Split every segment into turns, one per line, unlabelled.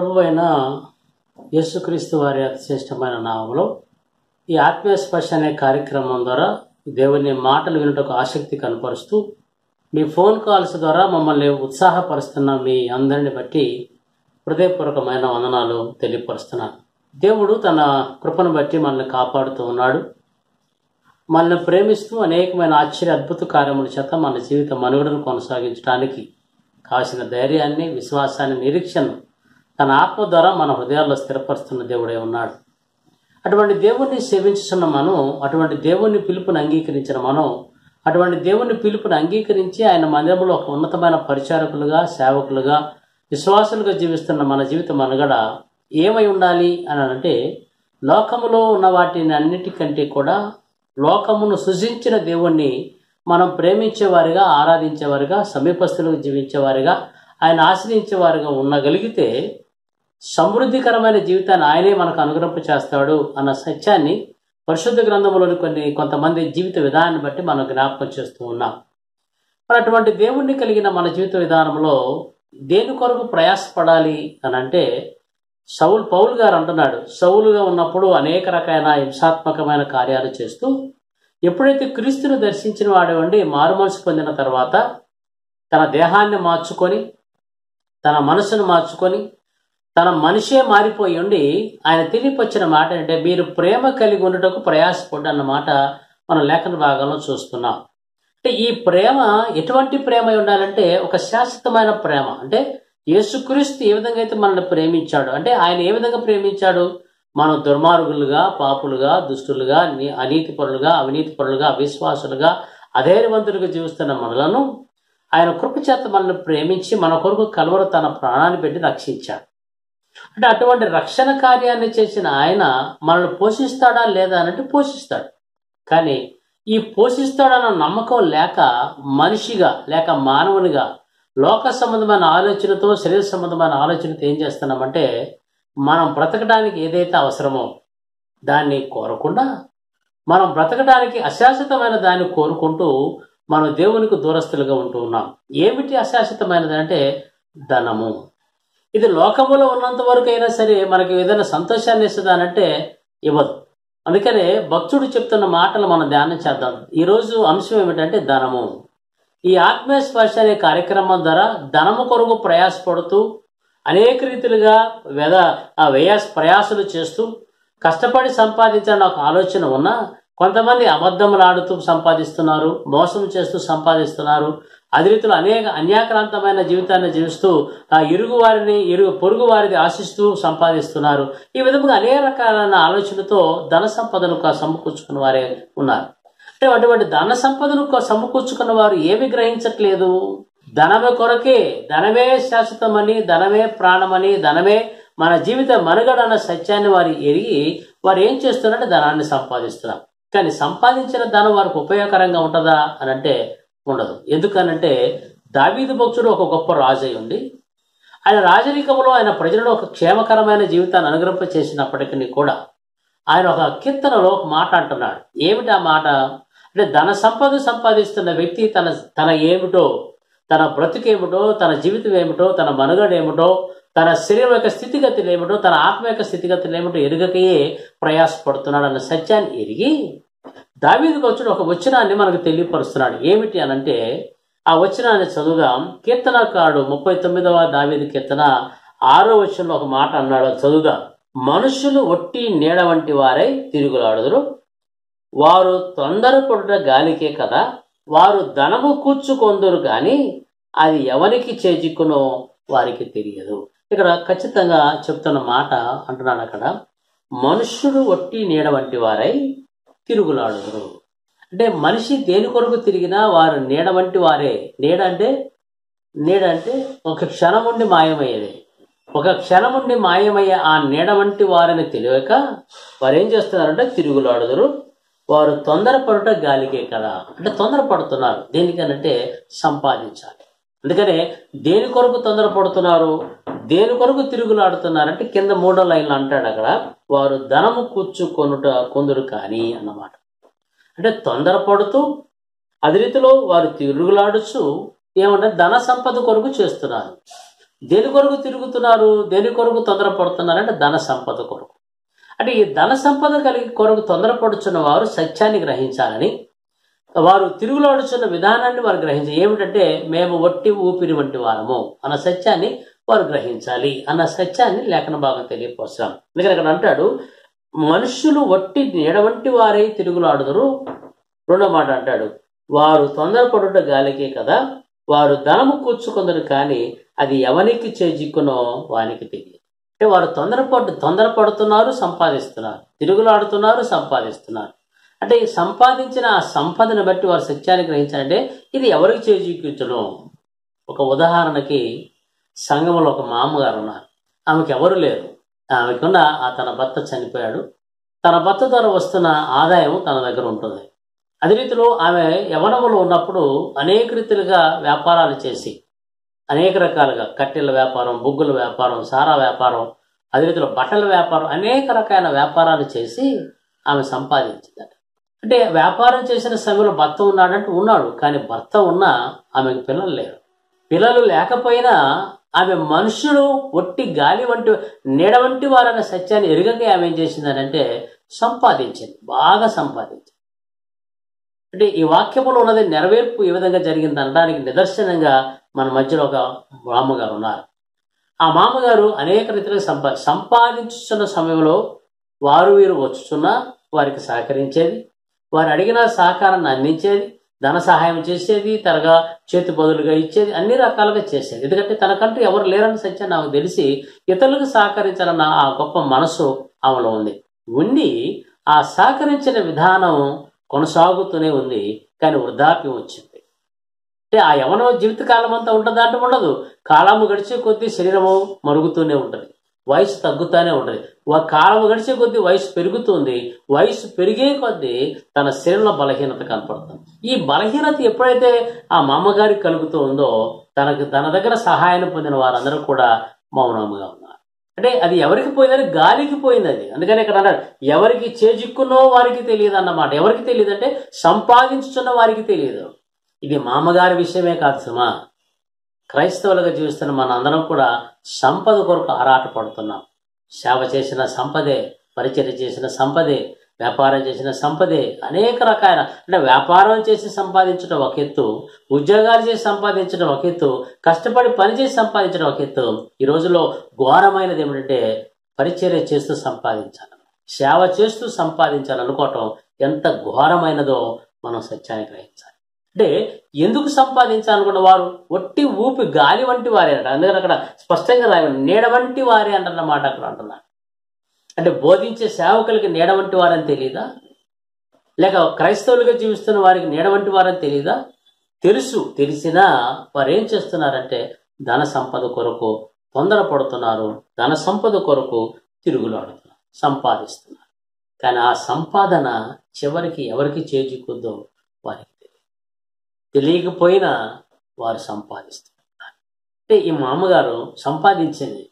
ప్రభు అయిన యేసుక్రీస్తు వారి అతి శ్రేష్టమైన నామంలో ఈ ఆత్మీయ స్పర్శ అనే కార్యక్రమం ద్వారా దేవుని మాటలు వినటకు ఆసక్తి కనపరుస్తూ మీ ఫోన్ కాల్స్ ద్వారా మమ్మల్ని ఉత్సాహపరుస్తున్న మీ అందరిని బట్టి హృదయపూర్వకమైన వందనాలు తెలియపరుస్తున్నాను. దేవుడు తన కృపను బట్టి మనల్ని కాపాడుతూ ఉన్నాడు. మనల్ని ప్రేమిస్తూ అనేకమైన ఆశ్చర్య అద్భుత కార్యముల చేత మన జీవిత మనుగడను కొనసాగించడానికి కాసిన ధైర్యాన్ని విశ్వాసాన్ని నిరీక్షను తన ఆత్మ ద్వారా మన హృదయాల్లో స్థిరపరుస్తున్న దేవుడే ఉన్నాడు. అటువంటి దేవుణ్ణి సేవించుతున్న మనం అటువంటి దేవుని పిలుపుని అంగీకరించిన మనం అటువంటి దేవుని పిలుపుని అంగీకరించి ఆయన మందిరంలో ఒక ఉన్నతమైన పరిచారకులుగా సేవకులుగా విశ్వాసులుగా జీవిస్తున్న మన జీవితం మనుగడ ఏమై ఉండాలి అని అంటే లోకములో ఉన్న వాటిని అన్నిటికంటే కూడా లోకమును సృజించిన దేవుణ్ణి మనం ప్రేమించేవారిగా ఆరాధించేవారిగా సమీపస్తులకు జీవించేవారిగా ఆయన ఆశ్రయించేవారిగా ఉండగలిగితే సమృద్ధికరమైన జీవితాన్ని ఆయనే మనకు అనుగ్రహం చేస్తాడు అన్న సత్యాన్ని పరిశుద్ధ గ్రంథంలోని కొన్ని కొంతమంది జీవిత విధానాన్ని బట్టి మనం జ్ఞాపకం చేస్తూ ఉన్నాం. మరి అటువంటి దేవుణ్ణి కలిగిన మన జీవిత విధానంలో దేని కొరకు ప్రయాసపడాలి అని అంటే సౌల్ పౌల్ గారు అంటున్నాడు సౌలుగా ఉన్నప్పుడు అనేక రకాల హింసాత్మకమైన కార్యాలు చేస్తూ ఎప్పుడైతే క్రీస్తును దర్శించిన వాడేవండి మారు మనసు పొందిన తర్వాత తన దేహాన్ని మార్చుకొని తన మనసును మార్చుకొని తన మనిషే మారిపోయి ఉండి ఆయన తెలియపొచ్చిన మాట అంటే మీరు ప్రేమ కలిగి ఉండటకు ప్రయాసపడ్డ అన్నమాట మనం లేఖన భాగంలో చూస్తున్నాం. అంటే ఈ ప్రేమ ఎటువంటి ప్రేమ ఉండాలంటే ఒక శాశ్వతమైన ప్రేమ. అంటే యేసుక్రీస్తు ఏ విధంగా అయితే మనల్ని ప్రేమించాడు అంటే ఆయన ఏ విధంగా ప్రేమించాడు? మనం దుర్మార్గులుగా పాపులుగా దుష్టులుగా అనీతి పరులుగా అవినీతి పరులుగా అవిశ్వాసులుగా అధైర్యవంతులుగా జీవిస్తున్న మనలను ఆయన కృప చేత మనల్ని ప్రేమించి మన కొరకు కలువరు తన ప్రాణాన్ని పెట్టి రక్షించాడు. అంటే అటువంటి రక్షణ కార్యాన్ని చేసిన ఆయన మనల్ని పోషిస్తాడా లేదా అన్నట్టు పోషిస్తాడు. కానీ ఈ పోషిస్తాడన్న నమ్మకం లేక మనిషిగా లేక మానవునిగా లోక సంబంధమైన ఆలోచనతో శరీర సంబంధమైన ఆలోచనతో ఏం చేస్తున్నామంటే మనం బ్రతకడానికి ఏదైతే అవసరమో దాన్ని కోరకుండా మనం బ్రతకడానికి అశాశ్వతమైన దాన్ని కోరుకుంటూ మనం దేవునికి దూరస్తులుగా ఉంటూ ఉన్నాం. ఏమిటి అశాశ్వతమైనది అంటే ధనము. ఇది లోకములో ఉన్నంత వరకు అయినా సరే మనకి ఏదైనా సంతోషాన్ని ఇస్తుందానంటే ఇవ్వదు. అందుకనే భక్తుడు చెప్తున్న మాటలు మనం ధ్యానం చేద్దాం. ఈరోజు అంశం ఏమిటంటే ధనము. ఈ ఆత్మీయ స్పర్శ అనే కార్యక్రమం ద్వారా ధనము కొరకు ప్రయాసపడుతూ అనేక రీతిలుగా వ్యధ ఆ ప్రయాసలు చేస్తూ కష్టపడి సంపాదించాలని ఒక ఆలోచన ఉన్నా కొంతమంది అబద్ధములాడుతూ సంపాదిస్తున్నారు మోసం చేస్తూ సంపాదిస్తున్నారు అదే రీతిలో అనేక అన్యాక్రాంతమైన జీవితాన్ని జీవిస్తూ ఆ ఇరుగు వారిని ఇరుగు పొరుగు వారిని ఆశిస్తూ సంపాదిస్తున్నారు. ఈ విధంగా అనేక రకాలైన ఆలోచనతో ధన సంపదను సమకూర్చుకున్న వారే ఉన్నారు. అంటే అటువంటి ధన సంపదను సమకూర్చుకున్న వారు ఏమి గ్రహించట్లేదు. ధనమే కొరకే ధనమే శాశ్వతమని ధనమే ప్రాణమని ధనమే మన జీవిత మనుగడ అన్న సత్యాన్ని వారు ఎరిగి వారు ఏం చేస్తున్నారంటే ధనాన్ని సంపాదిస్తున్నారు. కానీ సంపాదించిన ధనం వారికి ఉపయోగకరంగా ఉంటుందా అని అంటే ఉండదు. ఎందుకనంటే దావీదు భక్తుడు ఒక గొప్ప రాజు అయి ఆయన రాజరికంలో ఆయన ప్రజలను ఒక క్షేమకరమైన జీవితాన్ని అనుగ్రహింప చేసినప్పటికీ కూడా ఆయన ఒక కీర్తనలో ఒక మాట అంటున్నాడు. ఏమిటి ఆ మాట? అంటే ధన సంపద సంపాదిస్తున్న వ్యక్తి తన తన ఏమిటో తన బ్రతుకేమిటో తన జీవితం ఏమిటో తన మనుగడ ఏమిటో తన శరీరం యొక్క స్థితిగతులు ఏమిటో తన ఆత్మ యొక్క స్థితిగతులు ఏమిటో ఎరుగకయే ప్రయాసపడుతున్నాడు అన్న సత్యాన్ని ఎరిగి దావీదుకు వచ్చిన ఒక వచనాన్ని మనకు తెలియపరుస్తున్నాడు. ఏమిటి అనంటే ఆ వచనాన్ని చదువుగా కీర్తనకారుడు ముప్పై తొమ్మిదవ దావీదు కీర్తన ఆరో వచనంలో ఒక మాట అన్నాడు. చదువుగా మనుషులు ఒట్టి నీడ వంటి వారై తిరుగులాడుదురు. వారు తొందరపడుట గాలికే కదా. వారు ధనము కూర్చుకొందరు కానీ అది ఎవరికి చేజిక్కునో వారికి తెలియదు. ఇక్కడ ఖచ్చితంగా చెప్తున్న మాట అంటున్నాను అక్కడ. మనుష్యుడు ఒట్టి నీడ వంటి వారై తిరుగులాడుదురు. అంటే మనిషి దేని కొరకు తిరిగినా వారు నీడ వంటి వారే. నీడ అంటే నీడ అంటే ఒక క్షణం ఉండి మాయమయ్యేది. ఒక క్షణం ఉండి మాయమయ్యే ఆ నీడ వంటి వారని తెలియక వారు ఏం చేస్తున్నారంటే తిరుగులాడుదురు. వారు తొందరపడుట గాలికే కదా. అంటే తొందరపడుతున్నారు. దేనికనంటే సంపాదించాలి. అందుకనే దేని కొరకు తొందరపడుతున్నారు? దేని కొరకు తిరుగులాడుతున్నారంటే కింద మూడో లైన్లు అంటాడు అక్కడ వారు ధనము కూర్చుకొనుట కొందరు కానీ అన్నమాట. అంటే తొందరపడుతూ అదే రీతిలో వారు తిరుగులాడుచు ఏమంటే ధన సంపద కొరకు చేస్తున్నారు. దేని కొరకు తిరుగుతున్నారు? దేని కొరకు తొందరపడుతున్నారు అంటే ధన సంపద కొరకు. అంటే ఈ ధన సంపద కలిగి కొరకు తొందరపడుచున్న వారు సత్యాన్ని గ్రహించాలని వారు తిరుగులాడుచున్న విధానాన్ని వారు గ్రహించాలి ఏమిటంటే మేము వట్టి ఊపిరి వంటి వారము అన్న సత్యాన్ని వారు గ్రహించాలి అన్న సత్యాన్ని లేఖన భాగం తెలియపరుస్తాం అందుకని అక్కడ అంటాడు మనుషులు వట్టి నీడ వంటి వారై తిరుగులాడుదురు. రెండో మాట అంటాడు వారు తొందరపడుట గాలికే కదా వారు ధనము కూర్చుకుందరు కానీ అది ఎవనికి చేజిక్కునో వానికి తెలియదు. అంటే వారు తొందరపడు తొందరపడుతున్నారు సంపాదిస్తున్నారు. తిరుగులాడుతున్నారు సంపాదిస్తున్నారు. అంటే సంపాదించిన ఆ సంపదను బట్టి వారు సత్యాన్ని గ్రహించాలంటే ఇది ఎవరికి చేజిక్కించను? ఒక ఉదాహరణకి సంఘంలో ఒక మామగారు ఉన్నారు. ఆమెకి ఎవరు లేరు. ఆమెకున్న ఆ తన భర్త చనిపోయాడు. తన భర్త ద్వారా వస్తున్న ఆదాయం తన దగ్గర ఉంటుంది. అదే రీతిలో ఆమె యవనములో ఉన్నప్పుడు అనేక రీతిలుగా వ్యాపారాలు చేసి అనేక రకాలుగా కట్టెల వ్యాపారం బుగ్గుల వ్యాపారం సారా వ్యాపారం అదే రీతిలో బట్టల వ్యాపారం అనేక రకాల వ్యాపారాలు చేసి ఆమె సంపాదించిందట అంటే వ్యాపారం చేసిన సమయంలో భర్త ఉన్నాడంటే ఉన్నాడు కానీ భర్త ఉన్నా ఆమెకు పిల్లలు లేరు. పిల్లలు లేకపోయినా ఆమె మనుషులు ఒట్టి గాలి వంటి నీడ వంటి వారన్న సత్యాన్ని ఎరుగక ఆమె ఏం చేసిందనంటే సంపాదించింది బాగా సంపాదించింది. అంటే ఈ వాక్యంలో ఉన్నది నెరవేర్పు ఏ విధంగా జరిగింది అనడానికి నిదర్శనంగా మన మధ్యలో ఒక మామగారు ఉన్నారు. ఆ మామగారు అనేక రీతిలో సంపా సంపాదించుతున్న సమయంలో వారు వీరు వచ్చుచున్నా వారికి సహకరించేది వారు అడిగిన సహకారాన్ని అందించేది ధన సహాయం చేసేది తనగా చేతి బదులుగా ఇచ్చేది అన్ని రకాలుగా చేసేది. ఎందుకంటే తనకంటూ ఎవరు లేరని సత్యం నాకు తెలిసి ఇతరులకు సహకరించాలన్న ఆ గొప్ప మనసు ఆమెలో ఉంది. ఉండి ఆ సహకరించిన విధానం కొనసాగుతూనే ఉంది. కానీ వృద్ధాప్యం వచ్చింది. అంటే ఆ యవన జీవితకాలం అంతా ఉంటుందా అంటే ఉండదు. కాలము గడిచే కొద్దీ శరీరము మరుగుతూనే ఉంటుంది. వయసు తగ్గుతూనే ఉంటుంది. కాలం గడిచే కొద్దీ వయసు పెరుగుతుంది. వయసు పెరిగే కొద్దీ తన శరీరంలో బలహీనత కనపడుతుంది. ఈ బలహీనత ఎప్పుడైతే ఆ మామగారికి కలుగుతూ ఉందో తనకు తన దగ్గర సహాయాన్ని పొందిన వారందరూ కూడా మౌనంగా ఉన్నారు. అంటే అది ఎవరికి పోయిందని గాలికి పోయింది అది అందుకని ఇక్కడ అన్నాడు ఎవరికి చేజిక్కున్నో వారికి తెలియదు అన్నమాట. ఎవరికి తెలియదు అంటే సంపాదించుతున్న వారికి తెలియదు. ఇది మామగారి విషయమే కాదు సుమా. క్రైస్తవులుగా జీవిస్తున్న మన అందరం కూడా సంపద కొరకు ఆరాట పడుతున్నాం సేవ చేసిన సంపదే పరిచర్య చేసిన సంపదే వ్యాపారం చేసిన సంపదే అనేక రకాల అంటే వ్యాపారం చేసి సంపాదించడం ఒక ఎత్తు ఉద్యోగాలు చేసి సంపాదించడం ఒక ఎత్తు కష్టపడి పని చేసి సంపాదించడం ఒక ఎత్తు. ఈ రోజుల్లో ఘోరమైనది ఏమిటంటే పరిచర్య చేస్తూ సంపాదించాలి. సేవ చేస్తూ సంపాదించాలనుకోవటం ఎంత ఘోరమైనదో మనం సత్యాన్ని గ్రహించాలి. అంటే ఎందుకు సంపాదించాలనుకున్న వారు? ఒట్టి ఊపి గాలి వంటి వారే అంట అందుకని అక్కడ స్పష్టంగా రాయ నీడ వంటి వారే అంటన్నమాట అక్కడ అంటున్నా. అంటే బోధించే సేవకులకి నీడ వంటి వారని తెలియదా లేక క్రైస్తవులుగా జీవిస్తున్న వారికి నీడ వంటి వారని తెలియదా తెలుసు తెలిసినా వారు ఏం చేస్తున్నారంటే ధన సంపద కొరకు తొందరపడుతున్నారు. ధన సంపద కొరకు తిరుగులాడుతున్నారు సంపాదిస్తున్నారు. కానీ ఆ సంపాదన చివరికి ఎవరికి చేజుకుందో వారికి తెలియకపోయినా వారు సంపాదిస్తున్నారు. అంటే ఈ మామగారు సంపాదించింది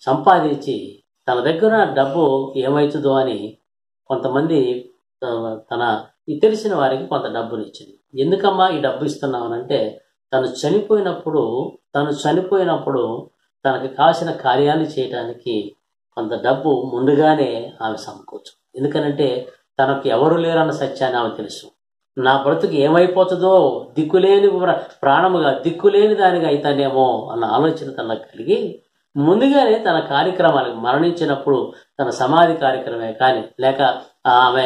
సంపాదించి తన దగ్గర డబ్బు ఏమవుతుందో అని కొంతమంది తన తెలిసిన వారికి కొంత డబ్బులు ఇచ్చింది. ఎందుకమ్మా ఈ డబ్బు ఇస్తున్నామనంటే తను చనిపోయినప్పుడు తను చనిపోయినప్పుడు తనకు కాసిన కార్యాలు చేయడానికి కొంత డబ్బు ముందుగానే ఆమె సమకూర్చు. ఎందుకనంటే తనకు ఎవరు లేరన్న సత్యాన్ని ఆమె తెలుసు. నా బ్రతుకు ఏమైపోతుందో దిక్కులేని ప్రాణముగా దిక్కులేని దానిగా అవుతానేమో అన్న ఆలోచన తనకు కలిగి ముందుగానే తన కార్యక్రమాలకు మరణించినప్పుడు తన సమాధి కార్యక్రమే కానీ లేక ఆమె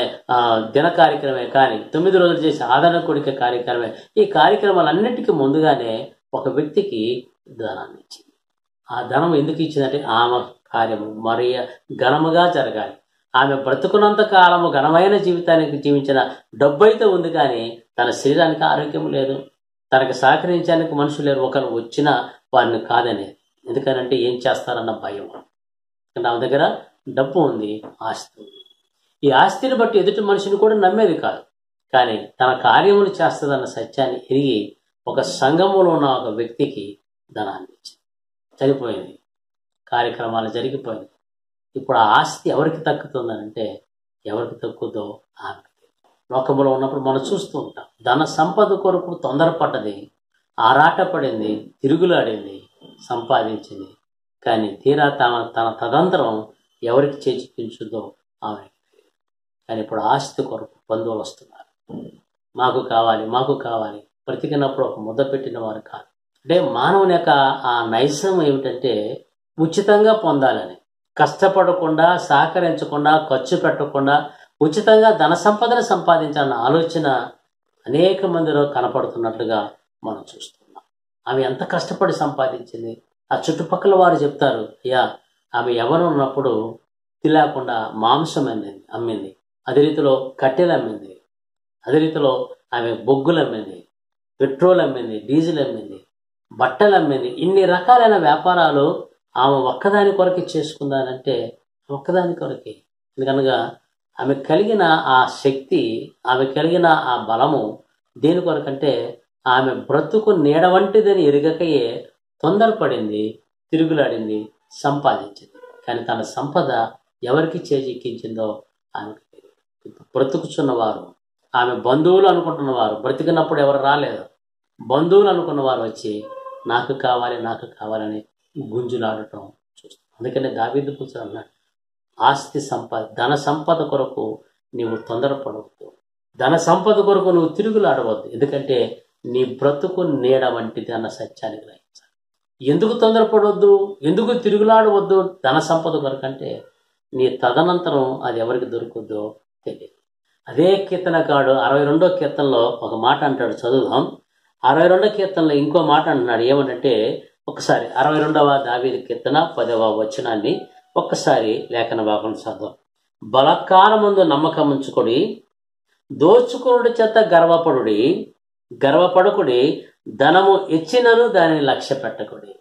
దిన కార్యక్రమే కానీ తొమ్మిది రోజులు చేసే ఆదరణ కొడిక కార్యక్రమే ఈ కార్యక్రమాలన్నిటికీ ముందుగానే ఒక వ్యక్తికి ధనాన్ని ఇచ్చింది. ఆ ధనం ఎందుకు ఇచ్చిందంటే ఆమె కార్యము మరి ఘనముగా జరగాలి. ఆమె బ్రతుకున్నంత కాలము ఘనమైన జీవితానికి జీవించిన డబ్బు అయితే ఉంది కానీ తన శరీరానికి ఆరోగ్యం లేదు. తనకు సహకరించడానికి మనుషులు లేరు. ఒకరు వచ్చినా వారిని కాదనేది ఎందుకనంటే ఏం చేస్తారన్న భయం. నా దగ్గర డబ్బు ఉంది ఆస్తి ఉంది. ఈ ఆస్తిని బట్టి ఎదుటి మనిషిని కూడా నమ్మేది కాదు. కానీ తన కార్యములు చేస్తుందన్న సత్యాన్ని ఎరిగి ఒక సంఘములో ఉన్న ఒక వ్యక్తికి ధనాన్ని ఇచ్చింది. చనిపోయింది. కార్యక్రమాలు జరిగిపోయింది ఇప్పుడు ఆ ఆస్తి ఎవరికి తక్కుతుందంటే ఎవరికి తక్కుదో ఆమెకి లోకంలో ఉన్నప్పుడు మనం చూస్తూ ఉంటాం. ధన సంపద కొరకు తొందరపడ్డది ఆరాటపడింది తిరుగులాడింది సంపాదించింది. కానీ తీరా తన తన తదంతరం ఎవరికి చేజిక్కించుందో ఆమె కానీ ఇప్పుడు ఆస్తి కొరకు బంధువులు వస్తున్నారు. మాకు కావాలి మాకు కావాలి బ్రతికినప్పుడు ఒక ముద్ద పెట్టిన వారు కాదు. అంటే మానవుని యొక్క ఆ నైజం ఏమిటంటే ఉచితంగా పొందాలని. కష్టపడకుండా సహకరించకుండా ఖర్చు పెట్టకుండా ఉచితంగా ధన సంపదను సంపాదించాలన్న ఆలోచన అనేక మందిలో కనపడుతున్నట్లుగా మనం చూస్తున్నాం. ఆమె ఎంత కష్టపడి సంపాదించింది? ఆ చుట్టుపక్కల వారు చెప్తారు అయ్యా ఆమె ఎవరు ఉన్నప్పుడు తిలేకుండా మాంసం అమ్మింది అమ్మింది. అదే రీతిలో కట్టెలు అమ్మింది. అదే రీతిలో ఆమె బొగ్గులు అమ్మింది. పెట్రోల్ అమ్మింది డీజిల్ అమ్మింది. బట్టలు అమ్మింది. ఇన్ని రకాలైన వ్యాపారాలు ఆమె ఒక్కదాని కొరకే చేసుకుందానంటే ఒక్కదాని కొరకే. ఎందుకనగా ఆమె కలిగిన ఆ శక్తి ఆమె కలిగిన ఆ బలము దేని కొరకంటే ఆమె బ్రతుకు నీడ వంటిదని ఎరుగకయే తొందరపడింది తిరుగులాడింది సంపాదించింది. కానీ తన సంపద ఎవరికి చేజిక్కించిందో ఆమెకు బ్రతుకుచున్నవారు ఆమె బంధువులు అనుకుంటున్నవారు బ్రతికినప్పుడు ఎవరు రాలేదు. బంధువులు అనుకున్నవారు వచ్చి నాకు కావాలి నాకు కావాలని గుంజులాడటం చూస్తాం. అందుకనే దావీదు కూర్చొని అన్నాడు ఆస్తి సంపద ధన సంపద కొరకు నీవు తొందరపడవద్దు. ధన సంపద కొరకు నువ్వు తిరుగులాడవద్దు. ఎందుకంటే నీ బ్రతుకు నీడ వంటిది అన్న సత్యాన్ని గ్రహించాలి. ఎందుకు తొందరపడవద్దు? ఎందుకు తిరుగులాడవద్దు ధన సంపద కొరకు అంటే నీ తదనంతరం అది ఎవరికి దొరుకుద్దో తెలియదు. అదే కీర్తనకాడు అరవై రెండో కీర్తనలో ఒక మాట అంటాడు చదువుదాం. అరవై రెండో కీర్తనలో ఇంకో మాట అంటున్నాడు ఏమనంటే ఒకసారి అరవై రెండవ దావీది కీర్తన పదవ వచనాన్ని ఒక్కసారి లేఖన భాగం చదువు బలకాలముందు నమ్మకం ఉంచుకొని దోచుకునుడి చేత గర్వపడుడి గర్వపడకుడి ధనము ఇచ్చినను దానిని లక్ష్య పెట్టకుడి.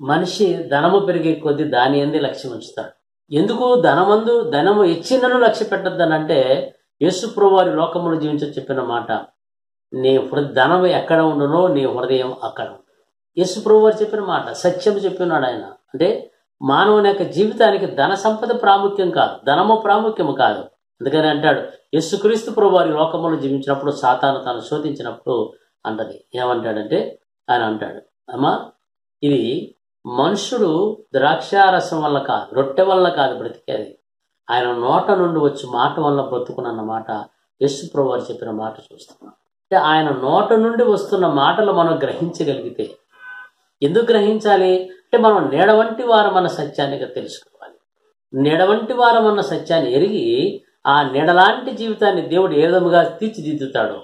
మనిషి ధనము పెరిగే కొద్దీ దాని ఎందు లక్ష్యం ఉంచుతాడు. ఎందుకు ధనమందు ధనము ఇచ్చినను లక్ష్య పెట్టద్దని యేసు ప్రభువారి లోకములు జీవించ చెప్పిన మాట నీ హృదయ ధనం ఎక్కడ ఉండునో నీ హృదయం అక్కడ ఉండు యేసు ప్రభువారు చెప్పిన మాట సత్యం చెప్పినాడు ఆయన. అంటే మానవుని యొక్క జీవితానికి ధన సంపద ప్రాముఖ్యం కాదు ధనము ప్రాముఖ్యం కాదు. అందుకని అంటాడు యేసుక్రీస్తు ప్రభువారి లోకంలో జీవించినప్పుడు సాతాను తాను శోధించినప్పుడు అంటది. ఏమంటాడంటే ఆయన అంటాడు అమ్మా ఇది మనుషుడు ద్రాక్షారసం వల్ల కాదు రొట్టె వల్ల కాదు బ్రతికేది. ఆయన నోట నుండి వచ్చి మాట వల్ల బ్రతుకునన్న మాట ప్రభు చెప్పిన మాట చూస్తున్నాం. అంటే ఆయన నోట నుండి వస్తున్న మాటలు మనం గ్రహించగలిగితే ఎందుకు గ్రహించాలి? అంటే మనం నీడ వంటి వారమన్న సత్యాన్ని తెలుసుకోవాలి. నీడ వంటి వారమన్న సత్యాన్ని ఎరిగి ఆ నీడలాంటి జీవితాన్ని దేవుడు ఏ విధముగా తీర్చిదిద్దుతాడో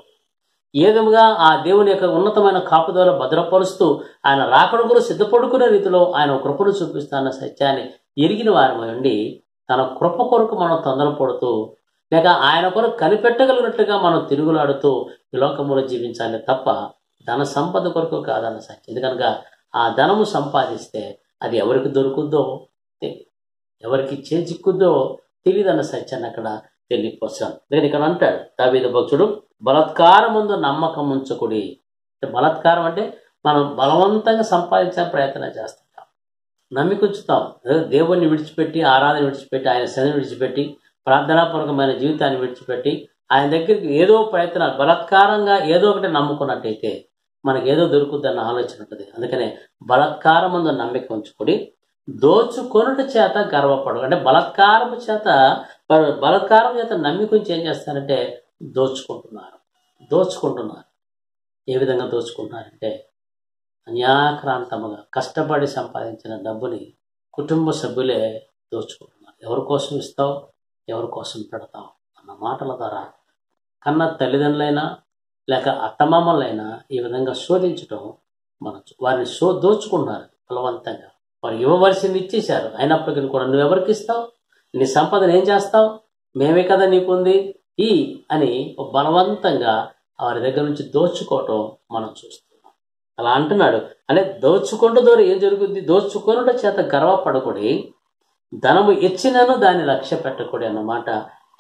ఏ విధముగా ఆ దేవుని యొక్క ఉన్నతమైన కాపుదల భద్రపరుస్తూ ఆయన రాకడ కూడా సిద్ధపడుకునే రీతిలో ఆయన కృపను చూపిస్తున్న సత్యాన్ని ఎరిగిన వారమై ఉండి తన కృప కొరకు మనం తొందరపడుతూ లేక ఆయన కొరకు కనిపెట్టగలిగినట్టుగా మనం తిరుగులాడుతూ ఈ లోకంలో జీవించాలి తప్ప ధన సంపద కొరకు కాదన్న సత్యం. ఎందుకనగా ఆ ధనము సంపాదిస్తే అది ఎవరికి దొరుకుద్దో ఎవరికి చేజిక్కుద్దో తెలియదన్న సత్యాన్ని అక్కడ తెలియపోసాను నేను ఇక్కడ అంటాడు దావీద భక్తుడు బలత్కారముందు నమ్మకం ఉంచకుడి. బలత్కారం అంటే మనం బలవంతంగా సంపాదించే ప్రయత్నం చేస్తుంటాం. నమ్మిక దేవుణ్ణి విడిచిపెట్టి ఆరాధన విడిచిపెట్టి ఆయన శని విడిచిపెట్టి ప్రార్థనాపూర్వకమైన జీవితాన్ని విడిచిపెట్టి ఆయన దగ్గరికి ఏదో ప్రయత్నాలు బలత్కారంగా ఏదో ఒకటి నమ్ముకున్నట్టయితే మనకేదో ఏదో దొరుకుద్దన్న ఆలోచన ఉంటుంది. అందుకనే బలత్కారముందు నమ్మిక ఉంచుకొని దోచుకొనుట చేత గర్వపడు అంటే బలత్కారము చేత బలత్కారం చేత నమ్మిక ఉంచి ఏం చేస్తారంటే దోచుకుంటున్నారు. దోచుకుంటున్నారు. ఏ విధంగా దోచుకుంటున్నారంటే అన్యాక్రాంతముగా కష్టపడి సంపాదించిన డబ్బుని కుటుంబ సభ్యులే దోచుకుంటున్నారు. ఎవరి కోసం ఇస్తావు? ఎవరి కోసం పెడతావు? అన్న మాటల ద్వారా కన్న తల్లిదండ్రులైనా లేక అత్తమామలైనా ఈ విధంగా శోధించటం మనం వారిని శో దోచుకుంటున్నారు బలవంతంగా. వారు ఇవ్వవలసింది ఇచ్చేశారు. అయినప్పటికీ కూడా నువ్వు ఎవరికి ఇస్తావు? నీ సంపదను ఏం చేస్తావు? మేమే కదా నీకుంది. ఈ అని బలవంతంగా వారి దగ్గర నుంచి దోచుకోవటం మనం చూస్తున్నాం. అలా అంటున్నాడు. అంటే దోచుకుంటూ దూరం ఏం జరుగుద్ది? దోచుకొనుట చేత గర్వపడకూడి ధనము ఇచ్చినను దాన్ని లక్ష్య పెట్టకూడదు అన్నమాట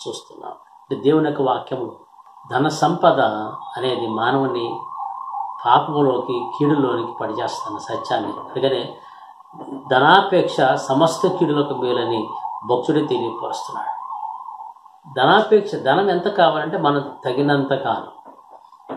చూస్తున్నాం. దేవుని యొక్క వాక్యములు ధన సంపద అనేది మానవుని పాపములోకి కీడులోనికి పడిచేస్తున్న సత్యాన్ని. అందుకనే ధనాపేక్ష సమస్త కీడులకు మేలని భక్తుడే తెలియపరుస్తున్నాడు. ధనాపేక్ష ధనం ఎంత కావాలంటే మనం తగినంత కాలం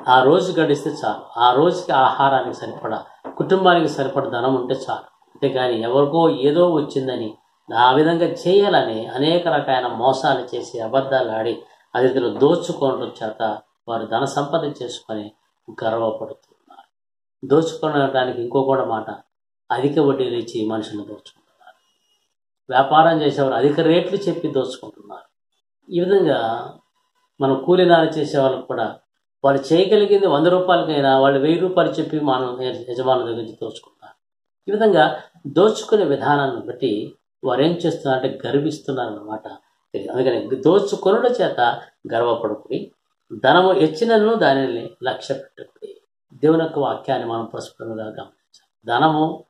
ఆ రోజు గడిస్తే చాలు. ఆ రోజుకి ఆహారానికి సరిపడా కుటుంబానికి సరిపడ ధనం ఉంటే చాలు. అంతేగాని ఎవరికో ఏదో వచ్చిందని ఆ విధంగా చేయాలని అనేక రకాల మోసాలు చేసి అబద్ధాలు ఆడి అతిథులు దోచుకోవడం చేత వారు ధన సంపద చేసుకొని గర్వపడుతున్నారు. దోచుకోవడానికి ఇంకో కూడా మాట అధిక వడ్డీలు ఇచ్చి మనుషులను దోచుకుంటున్నారు. వ్యాపారం చేసేవారు అధిక రేట్లు చెప్పి దోచుకుంటున్నారు. ఈ విధంగా మనం కూలీనాలు చేసే వాళ్ళకు కూడా వాళ్ళు చేయగలిగింది వంద రూపాయలకైనా వాళ్ళు వెయ్యి రూపాయలు చెప్పి మనం యజమానుల దగ్గర నుంచి దోచుకుంటారు ఈ విధంగా దోచుకునే విధానాన్ని బట్టి వారు ఏం చేస్తున్నారంటే గర్విస్తున్నారు అన్నమాట అందుకని దోచుకొనుల చేత గర్వపడుకుని ధనము హెచ్చినను దానిని లక్ష్య పెట్టుకుని దేవుని యొక్క వాక్యాన్ని మనం ప్రస్ఫుటంగా గమనించాలి. ధనము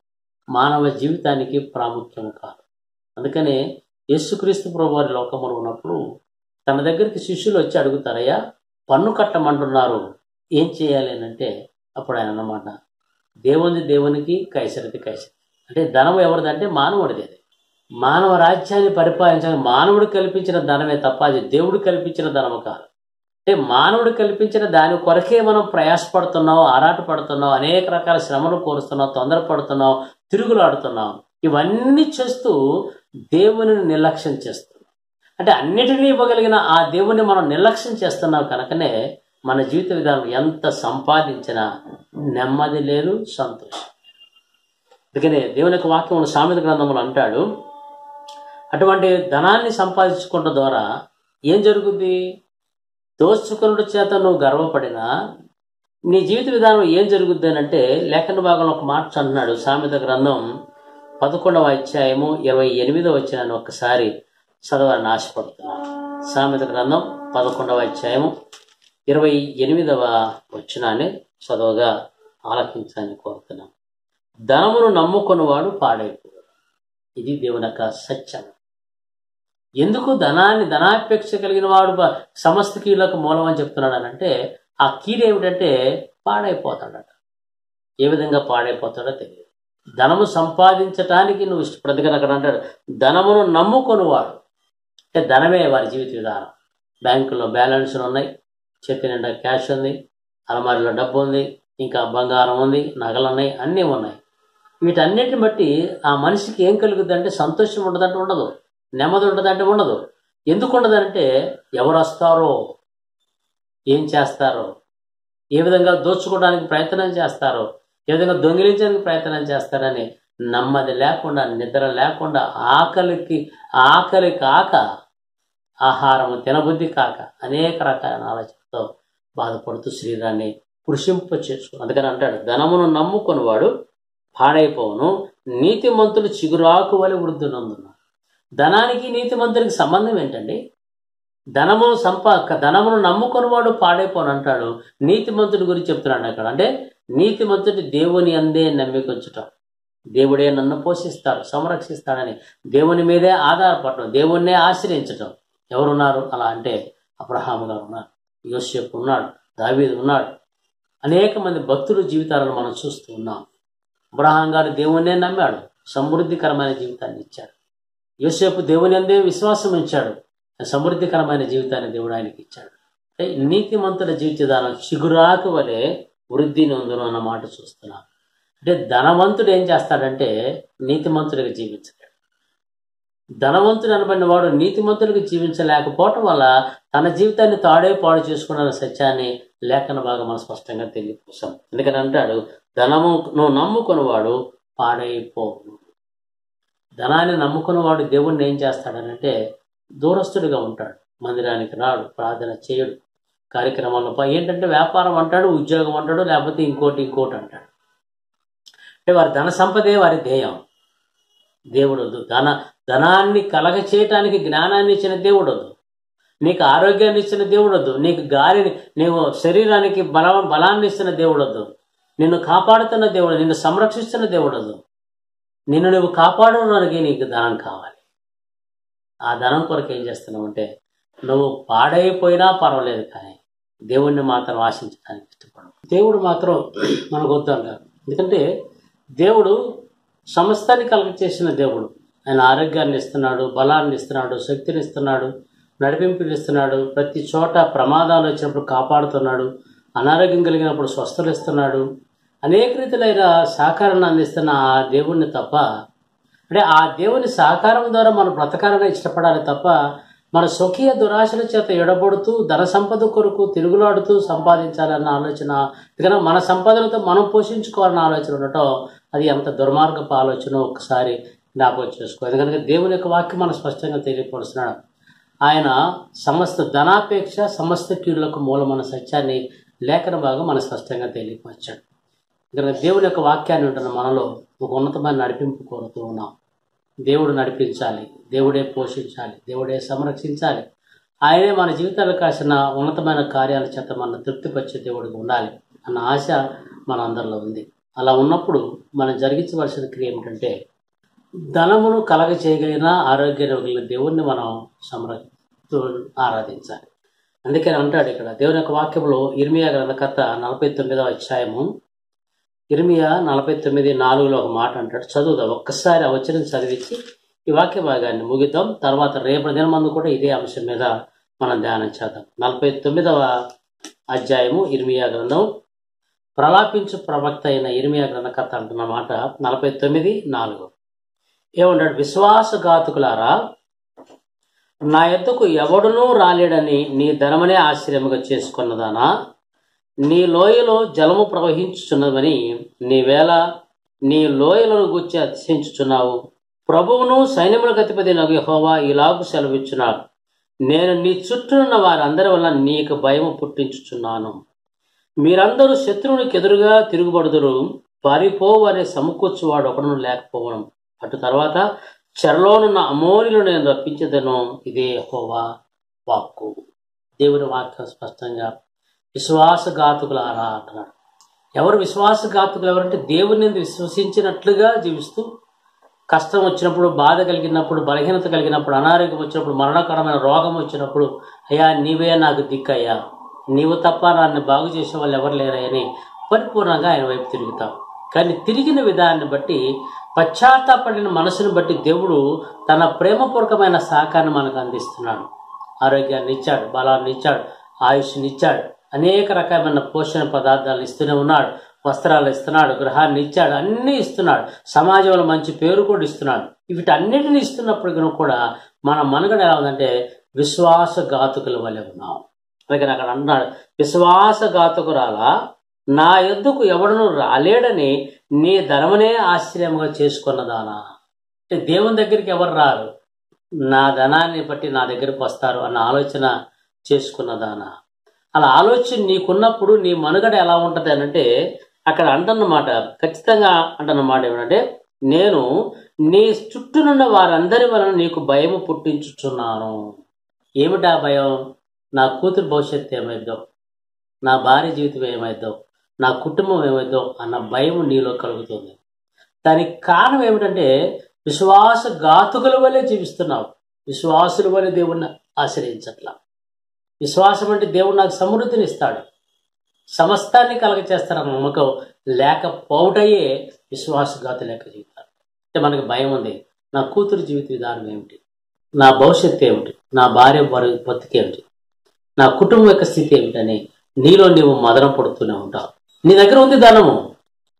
మానవ జీవితానికి ప్రాముఖ్యం కాదు. అందుకనే యేసుక్రీస్తు ప్రభు వారి లోకములు ఉన్నప్పుడు తన దగ్గరికి శిష్యులు వచ్చి అడుగుతారయ్యా పన్ను కట్టమంటున్నారు. ఏం చేయాలి అని అంటే అప్పుడు ఆయన అన్నమాట దేవుని దేవునికి కైసరిది కైసరి. అంటే ధనం ఎవరిదంటే మానవుడిది అది. మానవ రాజ్యాన్ని పరిపాలించాలని మానవుడు కల్పించిన ధనమే తప్ప అది దేవుడు కల్పించిన ధనము కాదు. అంటే మానవుడు కల్పించిన దాని కొరకే మనం ప్రయాసపడుతున్నాం ఆరాట పడుతున్నాం అనేక రకాల శ్రమలు కోరుస్తున్నాం తొందరపడుతున్నాం తిరుగులాడుతున్నాం ఇవన్నీ చేస్తూ దేవుని నిర్లక్ష్యం చేస్తున్నాం. అంటే అన్నిటినీ ఇవ్వగలిగిన ఆ దేవుని మనం నిర్లక్ష్యం చేస్తున్నాం కనుకనే మన జీవిత విధానం ఎంత సంపాదించినా నెమ్మది లేదు సంతోషం అందుకనే దేవుని యొక్క వాక్యం సామెత గ్రంథములు అంటాడు అటువంటి ధనాన్ని సంపాదించుకోవడం ద్వారా ఏం జరుగుద్ది? దోచుకునుడు చేత నువ్వు గర్వపడినా నీ జీవిత విధానం ఏం జరుగుద్ది అని అంటే లేఖన భాగంలో ఒక మాట అంటున్నాడు. సామెత గ్రంథం పదకొండవ అధ్యాయము ఇరవై ఎనిమిదవ వచ్చిన ఒక్కసారి చదవాలని ఆశపడుతున్నాను సామెత గ్రంథం పదకొండవ అధ్యాయము ఇరవై ఎనిమిదవ వచ్చినాన్ని చదవగా ఆలకించాలని కోరుతున్నాను ధనమును నమ్ముకున్నవాడు పాడైపోయాడు ఇది దేవుని యొక్క సత్యం. ఎందుకు ధనాన్ని ధనాపేక్ష కలిగిన వాడు సమస్త కీళ్ళకు మూలం అని చెప్తున్నాడు అని అంటే ఆ కీలు ఏమిటంటే పాడైపోతాడట. ఏ విధంగా పాడైపోతాడో తెలియదు. ధనము సంపాదించటానికి నువ్వు ఇష్టపడదు అక్కడ అంటాడు ధనమును నమ్ముకొనివాడు. అంటే ధనమే వారి జీవిత విధానం. బ్యాంకులో బ్యాలెన్స్లు ఉన్నాయి చేతి నిండా క్యాష్ ఉంది అలమారిలో డబ్బు ఉంది ఇంకా బంగారం ఉంది నగలు ఉన్నాయి అన్నీ ఉన్నాయి. వీటన్నిటిని బట్టి ఆ మనిషికి ఏం కలుగుద్దంటే సంతోషం ఉండదంటే ఉండదు. నెమ్మది ఉండదంటే ఉండదు. ఎందుకు ఉండదంటే ఎవరు వస్తారో ఏం చేస్తారో ఏ విధంగా దోచుకోవడానికి ప్రయత్నం చేస్తారో ఏ విధంగా దొంగిలించడానికి ప్రయత్నం చేస్తారని నెమ్మది లేకుండా నిద్ర లేకుండా ఆకలికి ఆకలి కాక ఆహారం తినబుద్ధి కాక అనేక రకాల ఆలోచనతో బాధపడుతూ శరీరాన్ని పురుషింప చేసుకుని అందుకని అంటాడు ధనమును నమ్ముకునివాడు పాడైపోవును నీతిమంతులు చిగురాకు వలి వృద్ధునందున. ధనానికి నీతిమంతునికి సంబంధం ఏంటండి? ధనము సంపా ధనమును నమ్ముకునివాడు పాడైపోను అంటాడు. నీతిమంతుడి గురించి చెప్తున్నాడు అక్కడ. అంటే నీతిమంతుడి దేవుని అందే నమ్మికొచ్చుట దేవుడే నన్ను పోషిస్తాడు సంరక్షిస్తాడని. దేవుని మీదే ఆధారపడటం దేవుణ్ణే ఆశ్రయించటం. ఎవరున్నారు? అలా అంటే అబ్రహాం గారు ఉన్నారు యోసేపు ఉన్నాడు దావీదు ఉన్నాడు. అనేక మంది భక్తుల జీవితాలను మనం చూస్తూ ఉన్నాం. అబ్రహాం గారు దేవుణ్ణే నమ్మాడు సమృద్ధికరమైన జీవితాన్ని ఇచ్చాడు. యోసేపు దేవుని అందే విశ్వాసం ఉంచాడు. సమృద్ధికరమైన జీవితాన్ని దేవుడు ఆయనకి ఇచ్చాడు. అంటే నీతిమంతుల జీవిత విధానం చిగురాకు వలె వృద్ధి నొందును అన్న మాట చూస్తున్నాం. అంటే ధనవంతుడు ఏం చేస్తాడంటే నీతిమంతుడికి జీవించలేడు. ధనవంతుడు అనబడిన వాడు నీతిమంతుడికి జీవించలేకపోవటం వల్ల తన జీవితాన్ని తాడే పాడు చేసుకున్న సత్యాన్ని లేఖన బాగా మనం స్పష్టంగా తెలియపోసాం ఎందుకని అంటాడు? ధనము నువ్వు నమ్ముకున్నవాడు పాడైపోను ధనాన్ని నమ్ముకున్న వాడు దేవుణ్ణి ఏం చేస్తాడనంటే దూరస్తుడిగా ఉంటాడు. మందిరానికి రాడు ప్రార్థన చేయడు. కార్యక్రమాల్లో ఏంటంటే వ్యాపారం అంటాడు ఉద్యోగం అంటాడు లేకపోతే ఇంకోటి ఇంకోటి అంటాడు. అంటే వారి ధన సంపదే వారి ధ్యేయం. దేవుడు ధన ధనాన్ని కలగ చేయటానికి జ్ఞానాన్ని ఇచ్చిన దేవుడు నీకు ఆరోగ్యాన్ని ఇచ్చిన దేవుడు నీకు గాలిని నీవు శరీరానికి బల బలాన్ని ఇస్తున్న దేవుడొద్దు నిన్ను కాపాడుతున్న దేవుడు నిన్ను సంరక్షిస్తున్న దేవుడు నిన్ను నువ్వు కాపాడడానికి నీకు ధనం కావాలి. ఆ ధనం కొరకు ఏం చేస్తున్నావు అంటే నువ్వు పాడైపోయినా పర్వాలేదు కానీ దేవుణ్ణి మాత్రం ఆశించడానికి ఇష్టపడవు. దేవుడు మాత్రం మనకు వద్దంటారు ఎందుకంటే దేవుడు సమస్తాన్ని కలుగ చేసిన దేవుడు. ఆయన ఆరోగ్యాన్ని ఇస్తున్నాడు బలాన్ని ఇస్తున్నాడు శక్తిని ఇస్తున్నాడు నడిపింపుని ఇస్తున్నాడు ప్రతి చోట ప్రమాదాలు వచ్చినప్పుడు కాపాడుతున్నాడు అనారోగ్యం కలిగినప్పుడు స్వస్థలు ఇస్తున్నాడు అనేక రీతిలైన సహకారాన్ని అందిస్తున్న ఆ దేవుణ్ణి తప్ప అంటే ఆ దేవుని సహకారం ద్వారా మనం బ్రతకాలని ఇష్టపడాలి తప్ప మన స్వకీయ దురాశల చేత ఎడబడుతూ ధన సంపద కొరకు తిరుగులాడుతూ సంపాదించాలన్న ఆలోచన ఎందుకంటే మన సంపాదనతో మనం పోషించుకోవాలన్న ఆలోచన ఉండటం అది ఎంత దుర్మార్గపు ఆలోచన ఒకసారి జ్ఞాపకం చేసుకో. ఎందుకంటే దేవుని యొక్క వాక్యం మనం స్పష్టంగా తెలియపరుస్తున్నాడు. ఆయన సమస్త ధనాపేక్ష సమస్త కీడులకు మూలమైన సత్యాన్ని లేఖన భాగం మనం స్పష్టంగా తెలియపరిచాడు. ఇక్కడ దేవుని యొక్క వాక్యాన్ని ఉంటున్న మనలో ఒక ఉన్నతమైన నడిపింపు కోరుతూ ఉన్నాం. దేవుడు నడిపించాలి దేవుడే పోషించాలి దేవుడే సంరక్షించాలి. ఆయనే మన జీవితాలకు కాసిన ఉన్నతమైన కార్యాల చేత మన తృప్తిపరిచే దేవుడికి ఉండాలి అన్న ఆశ మన అందరిలో ఉంది. అలా ఉన్నప్పుడు మనం జరిగించవలసిన క్రియ ఏమిటంటే ధనమును కలగ చేయగలిగిన ఆరోగ్యాన్ని కలిగిన దేవుణ్ణి మనం సంర ఆరాధించాలి. అందుకని అంటాడు ఇక్కడ దేవుని యొక్క వాక్యంలో ఇర్మియా గ్రంథకర్త నలభై తొమ్మిదవ అధ్యాయము ఇర్మియా నలభై తొమ్మిది నాలుగులో ఒక మాట అంటాడు. చదువుదాం. ఒక్కసారి ఆ వచ్చిన చదివించి ఈ వాక్య భాగాన్ని ముగిద్దాం. తర్వాత రేపటి దిన మందు కూడా ఇదే అంశం మీద మనం ధ్యానం చేద్దాం. నలభై తొమ్మిదవ అధ్యాయము ఇర్మియా గ్రంథం. ప్రలాపించు ప్రవక్త అయిన ఇర్మియా గ్రంథకర్త అంటున్న మాట నలభై తొమ్మిది నాలుగు. ఏమంటాడు? విశ్వాసఘాతుకులారా నా ఎద్దుకు ఎవడునూ రాలేడని నీ ధనమనే ఆశ్చర్యముగా చేసుకున్నదానా? నీ లోయలో జలము ప్రవహించుచున్నదని నీవేళ నీ లోయలను గుచ్చి అతిశించుచున్నావు ప్రభువును సైన్యముల గతిపతి నగు యెహోవా ఇలాగు సెలవిచ్చున్నాడు. నేను నీ చుట్టూనున్న వారందరి వల్ల నీకు భయము పుట్టించుచున్నాను. మీరందరూ శత్రువునికి ఎదురుగా తిరుగుబడుదురు. పారిపోవు అనే సమకూర్చువాడు ఒకడును లేకపోవడం. అటు తర్వాత చెరలోనున్న అమోనిలు నేను రప్పించదను. ఇదే హోవా వాక్కు. దేవుని వాక్యం స్పష్టంగా విశ్వాసఘాతుకులారా అంటున్నాడు ఎవరు విశ్వాసఘాతుకులు? ఎవరంటే దేవుని విశ్వసించినట్లుగా జీవిస్తూ కష్టం వచ్చినప్పుడు బాధ కలిగినప్పుడు బలహీనత కలిగినప్పుడు అనారోగ్యం వచ్చినప్పుడు మరణకరమైన రోగం వచ్చినప్పుడు అయ్యా నీవే నాకు దిక్కయ్యా. నీవు తప్ప నన్ను బాగు చేసే వాళ్ళు ఎవరు లేరని పరిపూర్ణంగా ఆయన వైపు తిరుగుతాం. కానీ తిరిగిన విధాన్ని బట్టి పశ్చాత్తాపడిన మనసును బట్టి దేవుడు తన ప్రేమపూర్వకమైన సహకారాన్ని మనకు అందిస్తున్నాడు. ఆరోగ్యాన్ని ఇచ్చాడు బలాన్ని ఇచ్చాడు ఆయుష్ని ఇచ్చాడు. అనేక రకమైన పోషణ పదార్థాలు ఇస్తూనే ఉన్నాడు వస్త్రాలు ఇస్తున్నాడు గృహాన్ని ఇచ్చాడు అన్నీ ఇస్తున్నాడు సమాజంలో మంచి పేరు కూడా ఇస్తున్నాడు. వీటన్నిటిని ఇస్తున్నప్పుడు కూడా మన మనుగడ ఎలా ఉందంటే విశ్వాసఘాతుకుల వలె ఉన్నాం. అందుకని అక్కడ అన్నాడు విశ్వాసఘాతుకురాలా నా ఎద్దుకు ఎవడను రాలేడని నీ ధనమనే ఆశ్చర్యంగా చేసుకున్నదానా? అంటే దేవుని దగ్గరికి ఎవరు రారు? నా ధనాన్ని బట్టి నా దగ్గరకు వస్తారు అన్న ఆలోచన చేసుకున్నదానా? అలా ఆలోచన నీకున్నప్పుడు నీ మనుగడ ఎలా ఉంటుంది అని అంటే అక్కడ అంటన్నమాట ఖచ్చితంగా అంటన్నమాట ఏమంటే నేను నీ చుట్టూనున్న వారందరి వలన నీకు భయము పుట్టించుచున్నాను. ఏమిటా భయం? నా కూతురు భవిష్యత్తు ఏమైద్దో? నా భార్య జీవితం ఏమైద్దో? నా కుటుంబం ఏమైద్దో? అన్న భయం నీలో కలుగుతుంది. దానికి కారణం ఏమిటంటే విశ్వాస ఘాతుకుల వల్లే జీవిస్తున్నావు. విశ్వాసుల వల్లే దేవుణ్ణి ఆశ్రయించట్లా. విశ్వాసం అంటే దేవుడు నాకు సమృద్ధిని ఇస్తాడు సమస్తాన్ని కలగచేస్తారు నమ్మకం లేకపోవటయే విశ్వాసఘాతు లేక జీవితాలు. అంటే మనకి భయం ఉంది. నా కూతురు జీవిత విధానం ఏమిటి? నా భవిష్యత్తు ఏమిటి? నా భార్య బరు- బతుకేమిటి నా కుటుంబం యొక్క స్థితి ఏమిటని నీలో నీవు మదన పడుతూనే ఉంటావు. నీ దగ్గర ఉంది ధనము.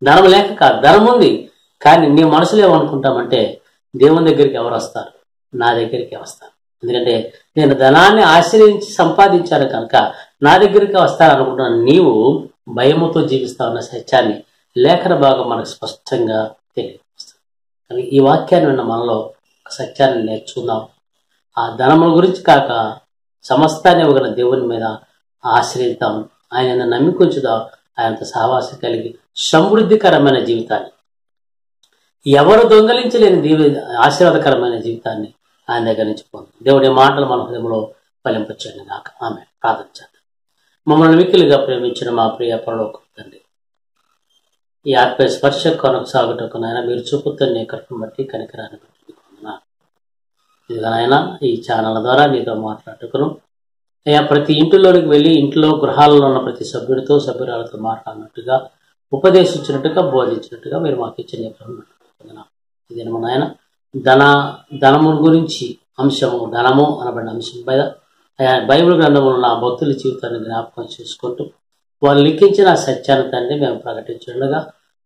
ధనం లేక కాదు. ధనం ఉంది. కానీ నీ మనసులో ఏమనుకుంటామంటే దేవుని దగ్గరికి ఎవరు వస్తారు? నా దగ్గరికి వస్తారు? ఎందుకంటే నేను ధనాన్ని ఆశ్రయించి సంపాదించాను కనుక నా దగ్గరికి వస్తారనుకుంటున్న నీవు భయముతో జీవిస్తావన్న సత్యాన్ని లేఖన భాగం మనకు స్పష్టంగా తెలియజేస్తుంది. ఈ వాక్యాన్ని విన్న మనలో సత్యాన్ని నేర్చుకుందాం. ఆ ధనముల గురించి కాక సమస్తాన్ని ఇవ్వగల దేవుని మీద ఆశ్రయిద్దాం. ఆయన నమ్మికొంచుదాం? ఆయనతో సహవాసం కలిగి సమృద్ధికరమైన జీవితాన్ని. ఎవరు దొంగలించలేని దీవి ఆశీర్వాదకరమైన జీవితాన్ని ఆయన దగ్గర నుంచి పొందాం దేవుడి మాటలు మన హృదయంలో ఫలింపచ్చండి నాకు ఆమె ప్రార్థన చేద్దాం. మమ్మల్ని మిక్కిలిగా ప్రేమించిన మా ప్రియ పరలోక తండ్రి ఈ ఆత్మ స్పర్శ కొనసాగుటకు నాయన మీరు చూపుతున్న కృపను బట్టి కనికరాన్ని బట్టి మీకు నాయన ఈ ఛానల్ ద్వారా మీతో మాట్లాడుకును అయ్యా ప్రతి ఇంటిలోనికి వెళ్ళి ఇంట్లో గృహాలలో ఉన్న ప్రతి సభ్యుడితో సభ్యురాలతో మాట్లాడినట్టుగా ఉపదేశించినట్టుగా బోధించినట్టుగా మీరు మాకు ఇచ్చిన నీ ఇది మన నాయన ధన ధనము గురించి అంశము ధనము అనబడిన అంశం. మీద బైబిల్ గ్రంథంలో నా భక్తుల జీవితాన్ని జ్ఞాపకం చేసుకుంటూ వాళ్ళు లిఖించిన సత్యాన్ని తండ్రి మేము ప్రకటించుండగా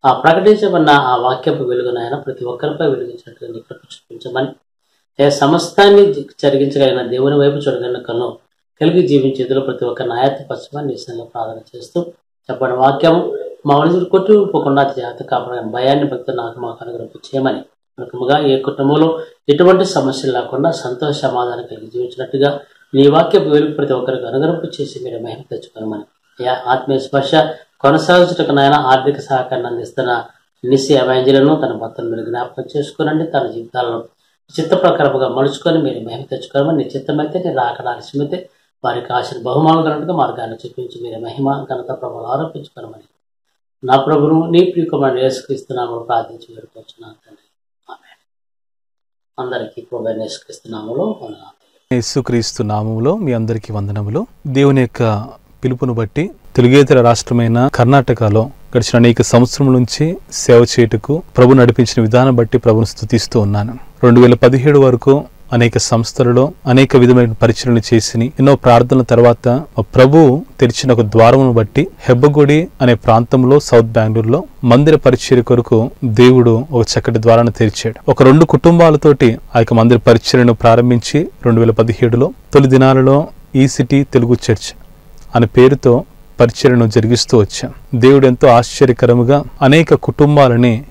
ఆ ప్రకటించబడిన ఆ వాక్యపు వెలుగునైనా ప్రతి ఒక్కరిపై వెలిగించినట్టుగా నీ కృప చూపించమని ఏ సమస్తాన్ని జరిగించగలిగిన దేవుని వైపు చూడగలిగిన కన్ను కలిగి జీవించేదిలో ప్రతి ఒక్కరిని ఆయత్తపరచమని నీ సన్నిధిలో ప్రార్థన చేస్తూ చెప్పని వాక్యం మా మనుషులు కొట్టుకుపోకుండా జాగ్రత్త కాపాడని భయాన్ని భక్తి నాకు మాకు అనుగ్రహం రకముగా ఏ కుటుంబంలో ఎటువంటి సమస్యలు లేకుండా సంతోష సమాధానం కలిగి జీవించినట్టుగా నీ వాక్యపు వెలుగు ప్రతి ఒక్కరికి అనుగ్రహింపు చేసి మీరు మహిమ తెచ్చుకోనమని అయ్యా ఆత్మీయ స్పర్శ కొనసాగించటకు నాయన ఆర్థిక సహకారాన్ని అందిస్తున్న నిసి అవాంజలను తన భర్తను మీరు జ్ఞాపకం చేసుకునండి. తన జీవితాలను చిత్త ప్రకారముగా మలుచుకొని మీరు మహిమ తెచ్చుకోమని నీ చిత్తమైతే నీ రాకడ వారికి ఆశను బహుమానం కనుక మార్గాన్ని చూపించి మీరు మహిమ ఘనత ప్రభులు ఆరోపించుకోనమని నా ప్రభును నీ ప్రియకుమారుడు యేసుక్రీస్తునామలు ప్రార్థించి వేడుకొచ్చున్నాను తండ్రి. అందరికీ ప్రభు
యేసుక్రీస్తు నామములో మీ అందరికీ వందనములు. దేవుని యొక్క పిలుపును బట్టి తెలుగేతర రాష్ట్రమైన కర్ణాటకలో గడిచిన అనేక సంవత్సరం నుంచి సేవ చేయుటకు ప్రభు నడిపించిన విధానం బట్టి ప్రభును స్థుతిస్తూ ఉన్నాను. రెండు వేల పదిహేడు వరకు అనేక సంస్థలలో అనేక విధమైన పరిచయలు చేసి ఎన్నో ప్రార్థనల తర్వాత ప్రభు తెరిచిన ఒక ద్వారమును బట్టి హెబ్బగుడి అనే ప్రాంతంలో సౌత్ బెంగళూరులో మందిర పరిచయ కొరకు దేవుడు ఒక చక్కటి ద్వారాన్ని తెరిచాడు. ఒక రెండు కుటుంబాలతోటి ఆ యొక్క మందిర పరిచయను ప్రారంభించి రెండు వేల పదిహేడులో తొలి దినాలలో ఈ సిటీ తెలుగు చర్చ్ అనే పేరుతో పరిచయను జరిగిస్తూ వచ్చాం. దేవుడు ఎంతో ఆశ్చర్యకరముగా అనేక కుటుంబాలని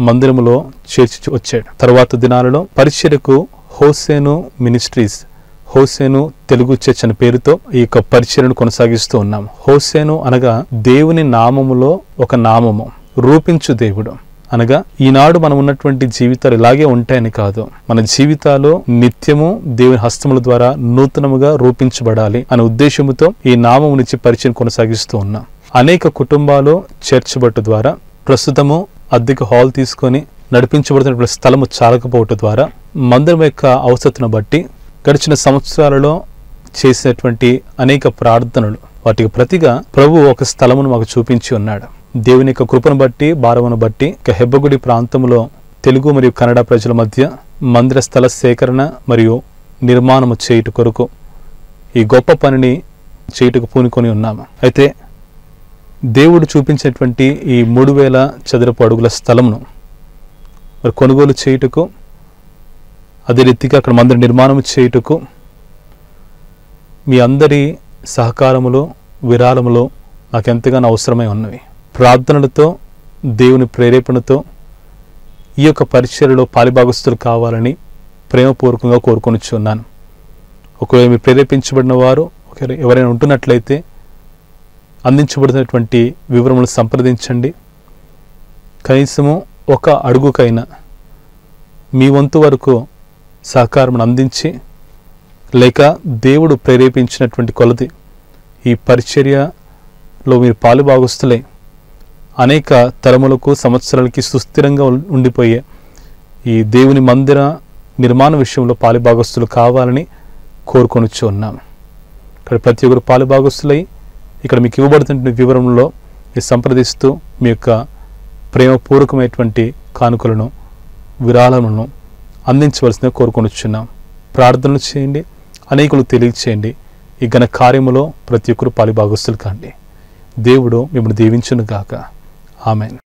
మందిరములో చేర్చి వచ్చాడు. తర్వాత దినాలలో పరిచయకు హోసేను మినిస్ట్రీస్ హోసేను తెలుగు చర్చ్ అనే పేరుతో ఈ యొక్క పరిచయను కొనసాగిస్తూ ఉన్నాం. హోసేను అనగా దేవుని నామములో ఒక నామము రూపించు దేవుడు. అనగా ఈనాడు మనం ఉన్నటువంటి జీవితాలు ఇలాగే ఉంటాయని కాదు. మన జీవితాలు నిత్యము దేవుని హస్తముల ద్వారా నూతనముగా రూపించబడాలి అనే ఉద్దేశముతో ఈ నామము నుంచి పరిచయం కొనసాగిస్తూ ఉన్నాం. అనేక కుటుంబాలు చర్చ్ బట్టు ద్వారా ప్రస్తుతము అద్దెకు హాల్ తీసుకొని నడిపించబడుతున్న స్థలము చాలకపోవటం ద్వారా మందిరం యొక్క అవసరతను బట్టి గడిచిన సంవత్సరాలలో చేసినటువంటి అనేక ప్రార్థనలు వాటికి ప్రతిగా ప్రభు ఒక స్థలమును మాకు చూపించి ఉన్నాడు. దేవుని యొక్క కృపను బట్టి భారమును బట్టి ఇక హెబ్బగుడి ప్రాంతంలో తెలుగు మరియు కన్నడ ప్రజల మధ్య మందిర స్థల సేకరణ మరియు నిర్మాణము చేయుట కొరకు ఈ గొప్ప పనిని చేయుటకు పూనుకొని ఉన్నాము. అయితే దేవుడు చూపించినటువంటి ఈ మూడు వేల చదరపు అడుగుల స్థలమును మరి కొనుగోలు చేయుటకు అదే రీతిగా అక్కడ మందిర నిర్మాణం చేయుటకు మీ అందరి సహకారములు విరాళములు నాకు ఎంతగానో అవసరమై ఉన్నవి. ప్రార్థనలతో దేవుని ప్రేరేపణతో ఈ యొక్క పరిచయలో పాలిభాగస్తులు కావాలని ప్రేమపూర్వకంగా కోరుకొనిచున్నాను ఒకవేళ మీరు ప్రేరేపించబడిన వారు ఎవరైనా ఉంటున్నట్లయితే అందించబడినటువంటి వివరములు సంప్రదించండి. కనీసము ఒక అడుగుకైనా మీ వంతు వరకు సహకారం అందించి లేక దేవుడు ప్రేరేపించినటువంటి కొలది ఈ పరిచర్యలో మీరు పాలు పాలుభాగస్తులై అనేక తరములకు సంవత్సరాలకి సుస్థిరంగా ఉం- ఉండిపోయే ఈ దేవుని మందిర నిర్మాణ విషయంలో పాలుభాగస్తులు కావాలని కోరుకొనిచ్చి ఉన్నాము ఇక్కడ ప్రతి ఒక్కరు పాలుభాగస్తులై ఇక్కడ మీకు ఇవ్వబడుతున్న వివరంలో మీరు సంప్రదిస్తూ మీ యొక్క ప్రేమపూర్వకమైనటువంటి కానుకలను విరాళములను అందించవలసిన కోరుకొనిచున్నాం ప్రార్థనలు చేయండి. అనేకులు తెలియచేయండి. ఈ ఘన కార్యములో ప్రతి ఒక్కరు పాలిభాగస్తులు కాండి. దేవుడు మిమ్మల్ని దీవించును గాక ఆమెన్.